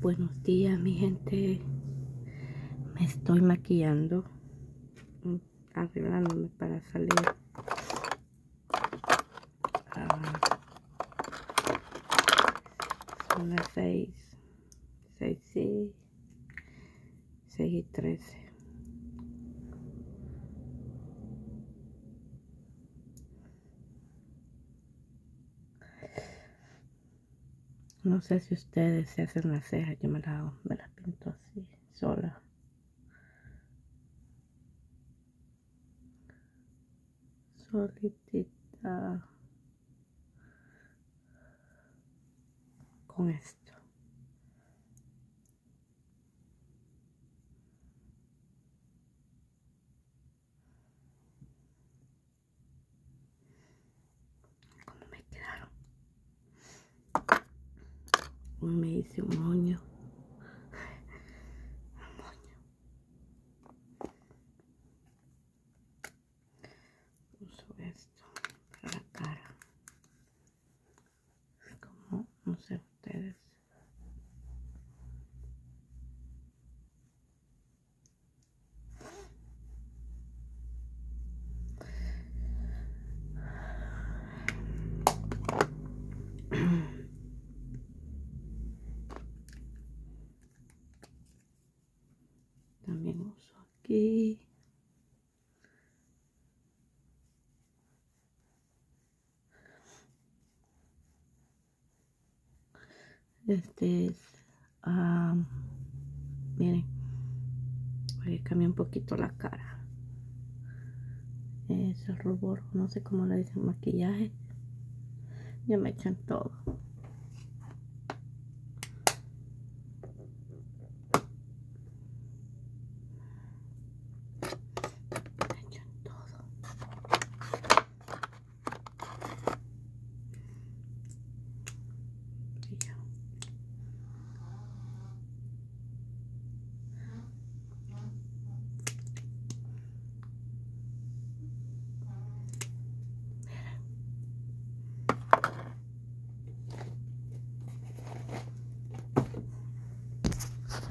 Buenos días mi gente. Me estoy maquillando, arreglándome para salir. Ah, son las 6, 6 y 6 y 13. No sé si ustedes se hacen las cejas, yo me las me las pinto así, sola. Solitita. Con esto. Me hice un moño. Un moño. Uso esto para la cara. Como, no sé ustedes. También uso Este es, miren, voy a cambiar un poquito la cara. Es el rubor, no sé cómo le dicen maquillaje. Ya me echan todo.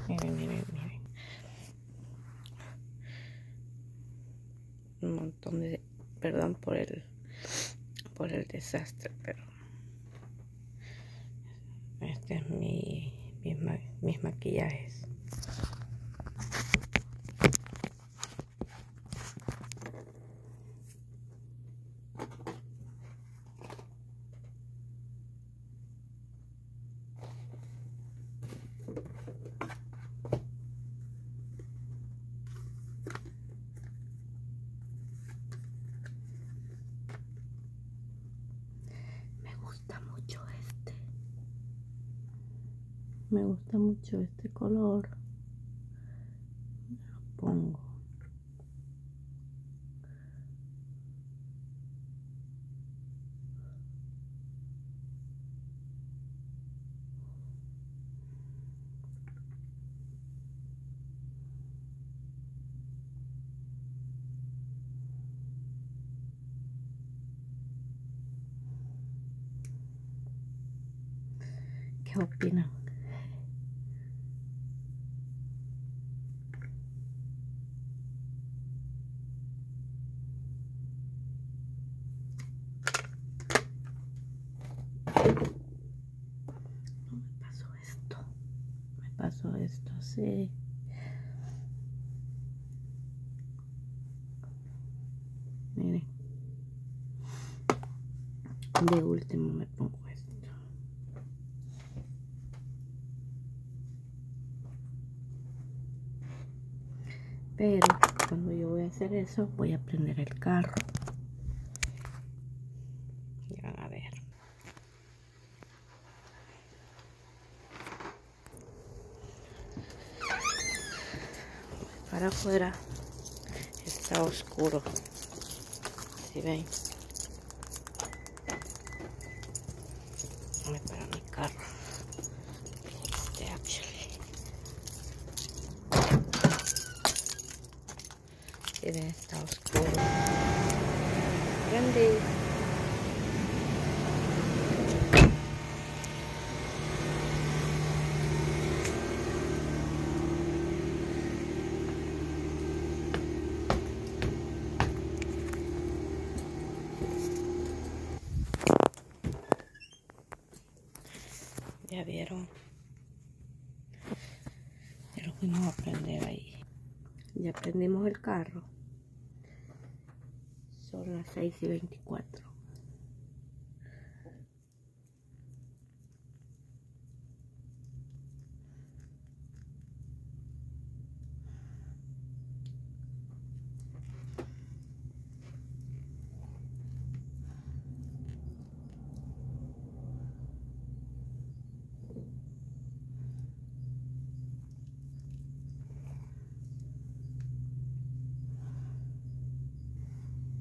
Miren, miren, miren. Un montón de... Perdón por el... Por el desastre, pero... Este es mi... Mis, mis maquillajes. Me gusta mucho este color. Lo pongo. ¿Qué opinan? No me pasó esto. Me pasó esto, Miren. De último me pongo esto. Pero cuando yo voy a hacer eso, voy a prender el carro. Ya van a ver. Para afuera está oscuro. Si ven. Voy para mi carro. Este actually. Si ven, está oscuro. Prendí. Ya vieron. Ya lo fuimos a prender ahí. Ya prendimos el carro. Son las 6 y 24.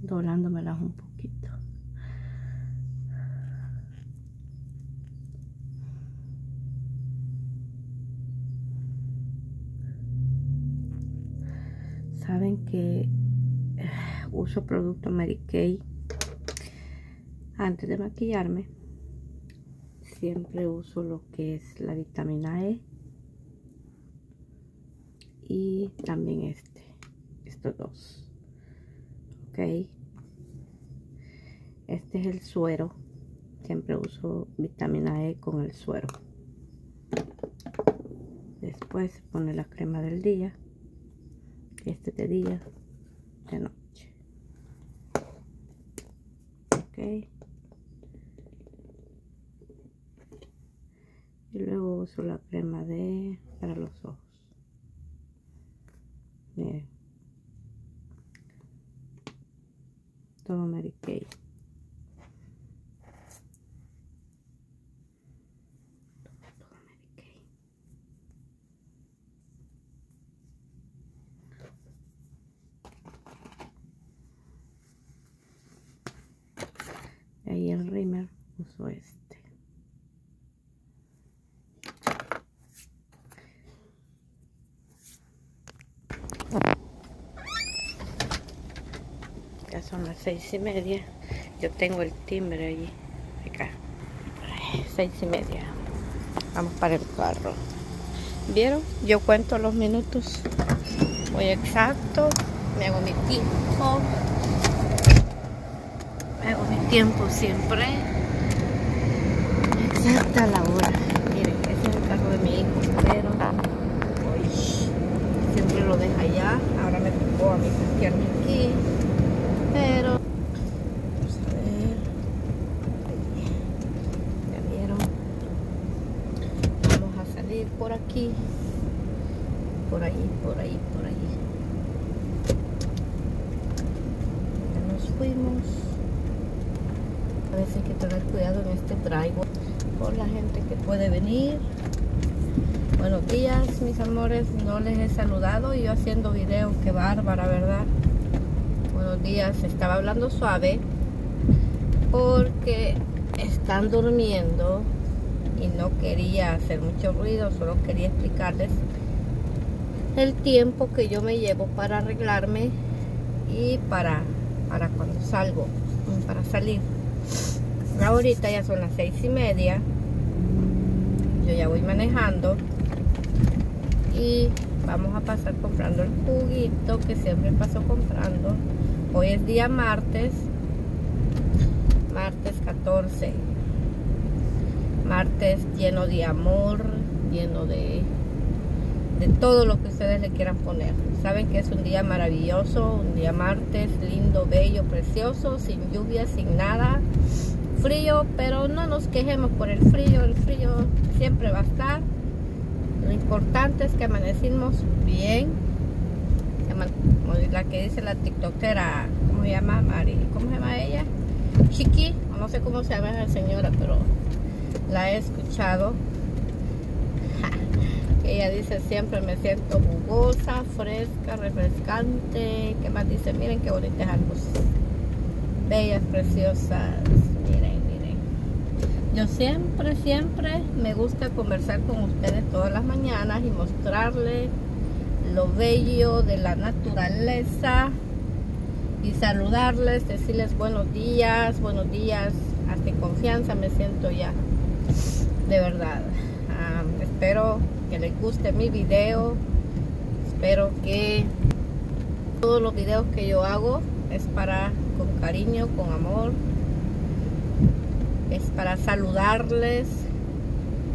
Doblándomelas un poquito. Saben que eh, uso producto Mary Kay antes de maquillarme. Siempre uso lo que es la vitamina E y también este, estos dos. Ok. Este es el suero. Siempre uso vitamina E con el suero. Después se pone la crema del día. Este de día, de noche. Ok. Y luego uso la crema de para los ojos. Miren. Todo Mary Kay. ahí el rímel uso este ya son las seis y media. Yo tengo el timbre allí acá. Seis y media. Vamos para el carro. Vieron yo cuento los minutos. Muy exacto. Me hago mi tiempo. Hago mi tiempo siempre. Exacta la hora. Miren ese es el carro de mi hijo pero hoy siempre lo deja allá. Ahora me tocó a parquearme aquí pero vamos a ver ya vieron vamos a salir por aquí por ahí por ahí por ahí ya nos fuimos a veces hay que tener cuidado en este traigo por la gente que puede venir buenos días mis amores no les he saludado yo haciendo video qué bárbara verdad días estaba hablando suave porque están durmiendo y no quería hacer mucho ruido solo quería explicarles el tiempo que yo me llevo para arreglarme y para para cuando salgo para salir. Ahorita ya son las seis y media yo ya voy manejando y vamos a pasar comprando el juguito que siempre paso comprando hoy es día martes martes 14 martes lleno de amor lleno de de todo lo que ustedes le quieran poner saben que es un día maravilloso un día martes lindo bello precioso sin lluvia sin nada frío, pero no nos quejemos por el frío, el frío siempre va a estar. Lo importante es que amanecimos bien. La que dice la tiktokera, ¿cómo se llama? Mari, ¿cómo se llama ella? Chiqui, no sé cómo se llama esa señora, pero la he escuchado. Ella dice siempre me siento jugosa, fresca, refrescante. ¿Qué más dice? Miren qué bonitas luz. Bellas, preciosas. Yo siempre, siempre me gusta conversar con ustedes todas las mañanas y mostrarles lo bello de la naturaleza y saludarles, decirles buenos días, buenos días, hasta confianza me siento ya, de verdad. espero que les guste mi video, espero que todos los videos que yo hago es para con cariño, con amor, es para saludarles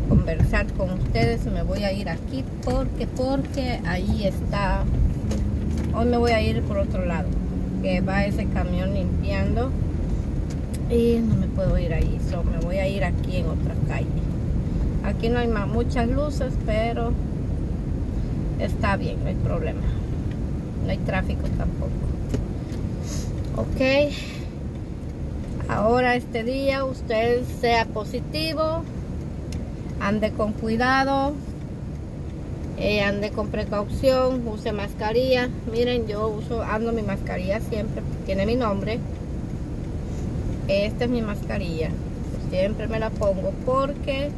conversar con ustedes me voy a ir aquí porque porque ahí está. Hoy me voy a ir por otro lado que va ese camión limpiando y no me puedo ir ahí so me voy a ir aquí en otra calle. Aquí no hay más muchas luces pero está bien no hay problema. No hay tráfico tampoco. Ok. Ahora este día usted sea positivo ande con cuidado. Eh, ande con precaución use mascarilla. Miren yo uso ando mi mascarilla siempre tiene mi nombre. Esta es mi mascarilla. Siempre me la pongo porque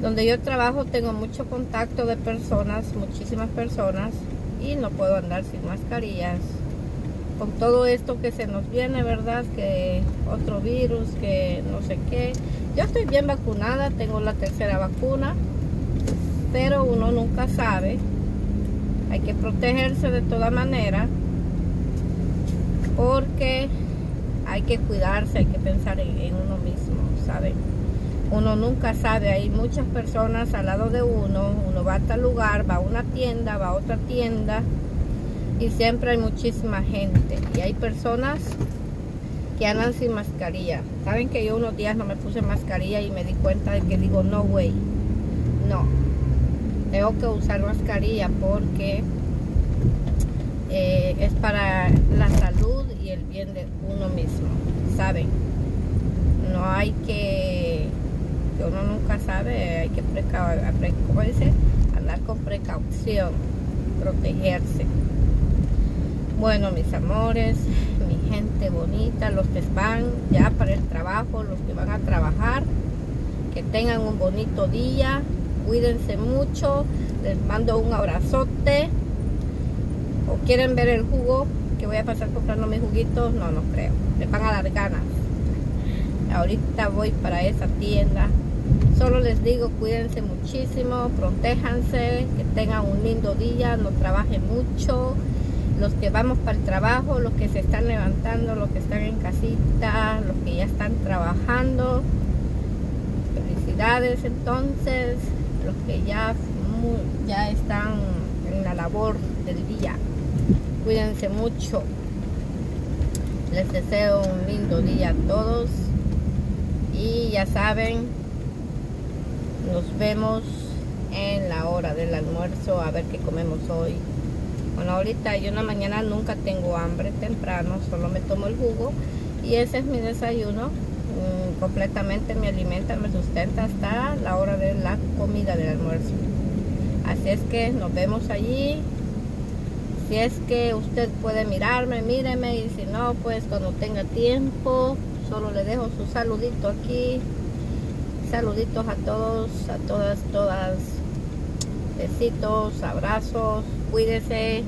donde yo trabajo tengo mucho contacto de personas muchísimas personas y no puedo andar sin mascarillas con todo esto que se nos viene, ¿verdad? Que otro virus, que no sé qué. Yo estoy bien vacunada, tengo la tercera vacuna, pero uno nunca sabe. Hay que protegerse de toda manera, porque hay que cuidarse, hay que pensar en, uno mismo, ¿saben? Uno nunca sabe, hay muchas personas al lado de uno, uno va a tal lugar, va a una tienda, va a otra tienda, y siempre hay muchísima gente. Y hay personas que andan sin mascarilla. Saben que yo unos días no me puse mascarilla y me di cuenta de que digo no way no. Tengo que usar mascarilla porque eh, es para la salud y el bien de uno mismo saben no hay que que uno nunca sabe hay que andar con precaución protegerse bueno, mis amores, mi gente bonita, los que van ya para el trabajo, los que van a trabajar, que tengan un bonito día, cuídense mucho, les mando un abrazote. ¿O quieren ver el jugo que voy a pasar comprando mis juguitos? No, no creo. Les van a dar ganas. Ahorita voy para esa tienda. Solo les digo, cuídense muchísimo, protéjanse, que tengan un lindo día, no trabajen mucho los que vamos para el trabajo, los que se están levantando, los que están en casita, los que ya están trabajando. Felicidades entonces, los que ya, ya están en la labor del día. Cuídense mucho. Les deseo un lindo día a todos. Y ya saben, nos vemos en la hora del almuerzo a ver qué comemos hoy. Bueno, ahorita yo en la mañana nunca tengo hambre temprano, solo me tomo el jugo y ese es mi desayuno. Mm, completamente me alimenta, me sustenta hasta la hora de la comida del almuerzo. Así es que nos vemos allí. Si es que usted puede mirarme, míreme y si no, pues cuando tenga tiempo, solo le dejo su saludito aquí. Saluditos a todos, a todas, todas. Besitos, abrazos, we just say